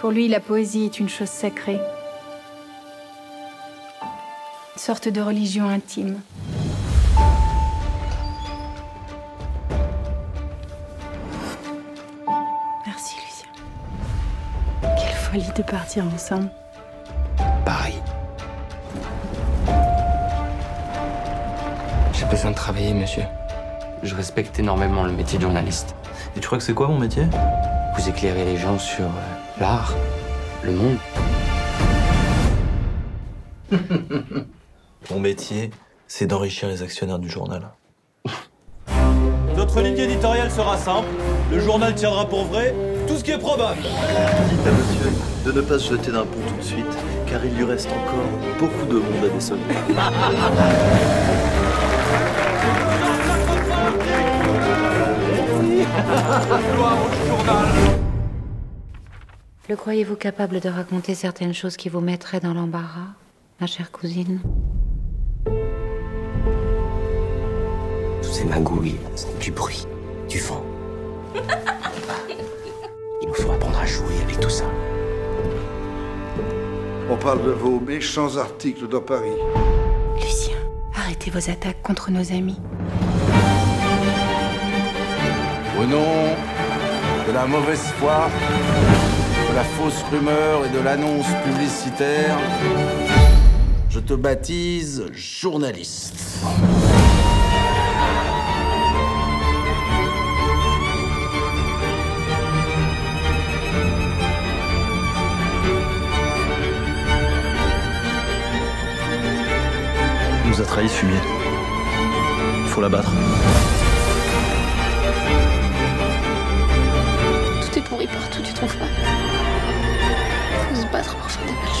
Pour lui, la poésie est une chose sacrée. Une sorte de religion intime. Merci, Lucien. Quelle folie de partir ensemble. Pareil. J'ai besoin de travailler, monsieur. Je respecte énormément le métier de journaliste. Et tu crois que c'est quoi mon métier? Vous éclairez les gens sur euh, l'art, le monde. Mon métier, c'est d'enrichir les actionnaires du journal. Notre ligne éditoriale sera simple. Le journal tiendra pour vrai tout ce qui est probable. Dites à monsieur de ne pas se jeter d'un pont tout de suite, car il lui reste encore beaucoup de monde à descendre. Le croyez-vous capable de raconter certaines choses qui vous mettraient dans l'embarras, ma chère cousine? Tous ces magouilles, c'est du bruit, du vent. Il nous faut apprendre à jouer avec tout ça. On parle de vos méchants articles dans Paris. Lucien, arrêtez vos attaques contre nos amis. Au nom de la mauvaise foi, de la fausse rumeur et de l'annonce publicitaire, je te baptise journaliste. Nous a trahi ce fumier. Faut l'abattre. tu trouves pas. Faut se battre pour faire des belles